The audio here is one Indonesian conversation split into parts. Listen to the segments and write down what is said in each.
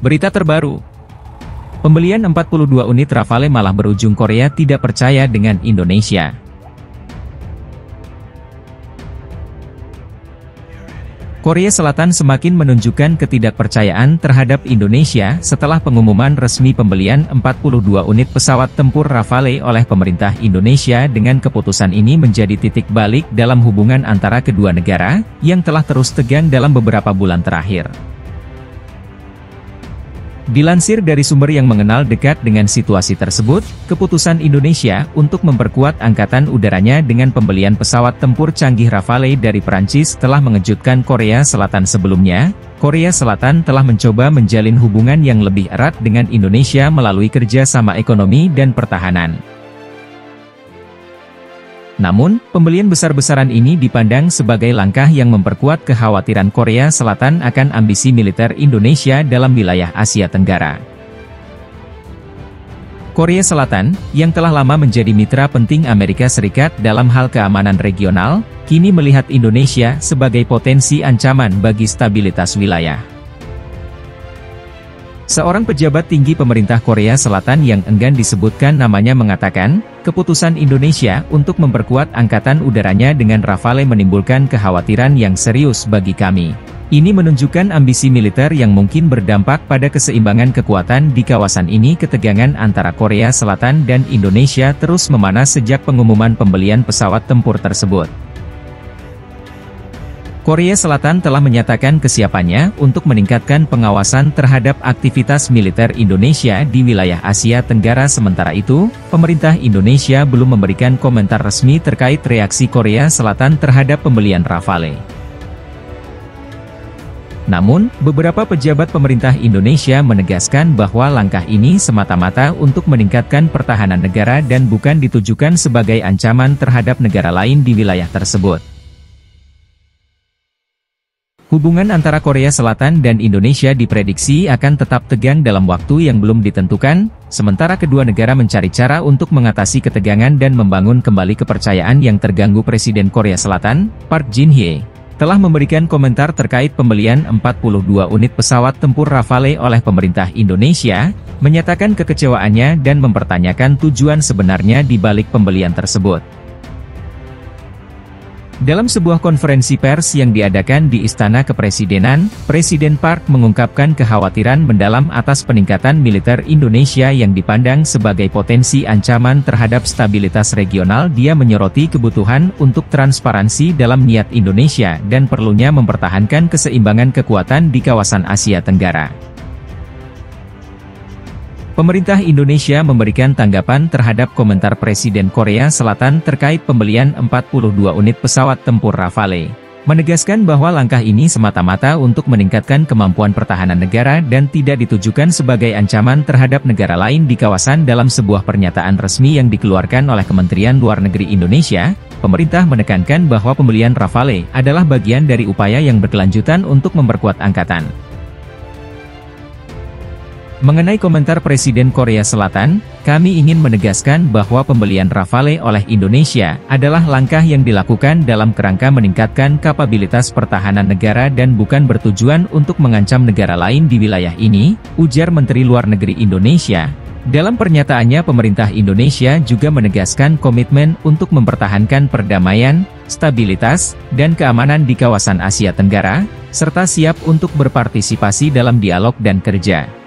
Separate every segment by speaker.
Speaker 1: Berita terbaru. Pembelian 42 unit Rafale malah berujung Korea tidak percaya dengan Indonesia. Korea Selatan semakin menunjukkan ketidakpercayaan terhadap Indonesia setelah pengumuman resmi pembelian 42 unit pesawat tempur Rafale oleh pemerintah Indonesia dengan keputusan ini menjadi titik balik dalam hubungan antara kedua negara, yang telah terus tegang dalam beberapa bulan terakhir. Dilansir dari sumber yang mengenal dekat dengan situasi tersebut, keputusan Indonesia untuk memperkuat angkatan udaranya dengan pembelian pesawat tempur canggih Rafale dari Perancis telah mengejutkan Korea Selatan sebelumnya. Korea Selatan telah mencoba menjalin hubungan yang lebih erat dengan Indonesia melalui kerja sama ekonomi dan pertahanan. Namun, pembelian besar-besaran ini dipandang sebagai langkah yang memperkuat kekhawatiran Korea Selatan akan ambisi militer Indonesia dalam wilayah Asia Tenggara. Korea Selatan, yang telah lama menjadi mitra penting Amerika Serikat dalam hal keamanan regional, kini melihat Indonesia sebagai potensi ancaman bagi stabilitas wilayah. Seorang pejabat tinggi pemerintah Korea Selatan yang enggan disebutkan namanya mengatakan, keputusan Indonesia untuk memperkuat angkatan udaranya dengan Rafale menimbulkan kekhawatiran yang serius bagi kami. Ini menunjukkan ambisi militer yang mungkin berdampak pada keseimbangan kekuatan di kawasan ini ketegangan antara Korea Selatan dan Indonesia terus memanas sejak pengumuman pembelian pesawat tempur tersebut. Korea Selatan telah menyatakan kesiapannya untuk meningkatkan pengawasan terhadap aktivitas militer Indonesia di wilayah Asia Tenggara sementara itu, pemerintah Indonesia belum memberikan komentar resmi terkait reaksi Korea Selatan terhadap pembelian Rafale. Namun, beberapa pejabat pemerintah Indonesia menegaskan bahwa langkah ini semata-mata untuk meningkatkan pertahanan negara dan bukan ditujukan sebagai ancaman terhadap negara lain di wilayah tersebut. Hubungan antara Korea Selatan dan Indonesia diprediksi akan tetap tegang dalam waktu yang belum ditentukan, sementara kedua negara mencari cara untuk mengatasi ketegangan dan membangun kembali kepercayaan yang terganggu Presiden Korea Selatan, Park Jin-hye, telah memberikan komentar terkait pembelian 42 unit pesawat tempur Rafale oleh pemerintah Indonesia, menyatakan kekecewaannya dan mempertanyakan tujuan sebenarnya di balik pembelian tersebut. Dalam sebuah konferensi pers yang diadakan di Istana Kepresidenan, Presiden Park mengungkapkan kekhawatiran mendalam atas peningkatan militer Indonesia yang dipandang sebagai potensi ancaman terhadap stabilitas regional. Dia menyoroti kebutuhan untuk transparansi dalam niat Indonesia dan perlunya mempertahankan keseimbangan kekuatan di kawasan Asia Tenggara. Pemerintah Indonesia memberikan tanggapan terhadap komentar Presiden Korea Selatan terkait pembelian 42 unit pesawat tempur Rafale. Menegaskan bahwa langkah ini semata-mata untuk meningkatkan kemampuan pertahanan negara dan tidak ditujukan sebagai ancaman terhadap negara lain di kawasan dalam sebuah pernyataan resmi yang dikeluarkan oleh Kementerian Luar Negeri Indonesia, pemerintah menekankan bahwa pembelian Rafale adalah bagian dari upaya yang berkelanjutan untuk memperkuat angkatan. Mengenai komentar Presiden Korea Selatan, kami ingin menegaskan bahwa pembelian Rafale oleh Indonesia adalah langkah yang dilakukan dalam kerangka meningkatkan kapabilitas pertahanan negara dan bukan bertujuan untuk mengancam negara lain di wilayah ini, ujar Menteri Luar Negeri Indonesia. Dalam pernyataannya pemerintah Indonesia juga menegaskan komitmen untuk mempertahankan perdamaian, stabilitas, dan keamanan di kawasan Asia Tenggara, serta siap untuk berpartisipasi dalam dialog dan kerja.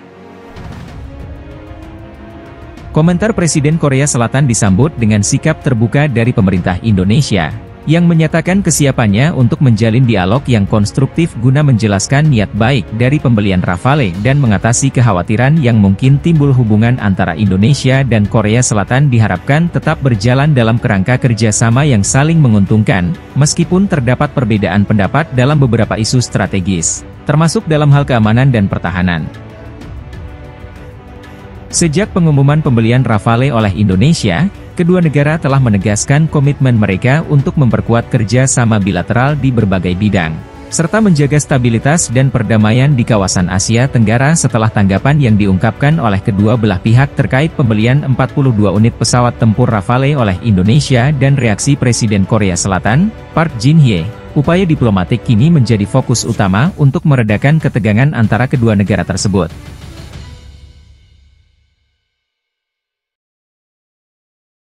Speaker 1: Komentar Presiden Korea Selatan disambut dengan sikap terbuka dari pemerintah Indonesia, yang menyatakan kesiapannya untuk menjalin dialog yang konstruktif guna menjelaskan niat baik dari pembelian Rafale dan mengatasi kekhawatiran yang mungkin timbul hubungan antara Indonesia dan Korea Selatan diharapkan tetap berjalan dalam kerangka kerjasama yang saling menguntungkan, meskipun terdapat perbedaan pendapat dalam beberapa isu strategis, termasuk dalam hal keamanan dan pertahanan. Sejak pengumuman pembelian Rafale oleh Indonesia, kedua negara telah menegaskan komitmen mereka untuk memperkuat kerja sama bilateral di berbagai bidang, serta menjaga stabilitas dan perdamaian di kawasan Asia Tenggara setelah tanggapan yang diungkapkan oleh kedua belah pihak terkait pembelian 42 unit pesawat tempur Rafale oleh Indonesia dan reaksi Presiden Korea Selatan, Park Jin-hye. Upaya diplomatik kini menjadi fokus utama untuk meredakan ketegangan antara kedua negara tersebut.